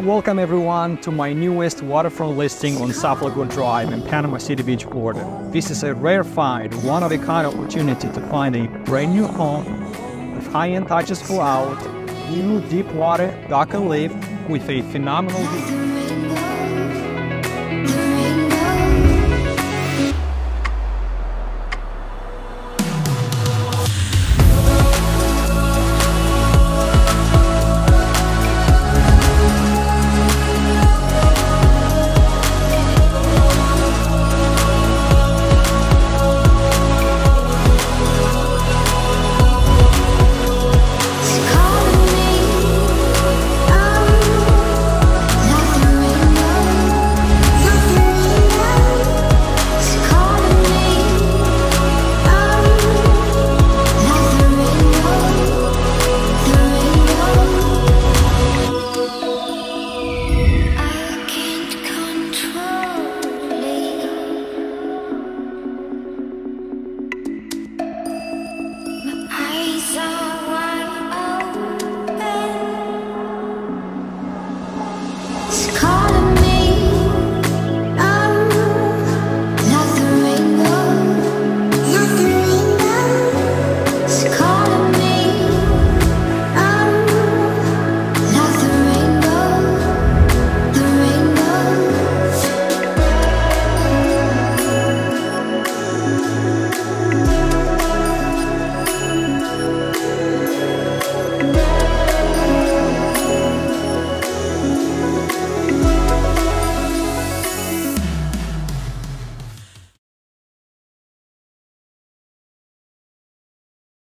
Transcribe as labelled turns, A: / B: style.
A: Welcome everyone to my newest waterfront listing on South Lagoon Drive in Panama City Beach, Florida. This is a rare find, one-of-a-kind opportunity to find a brand new home with high-end touches throughout, new deep water dock and lift with a phenomenal view.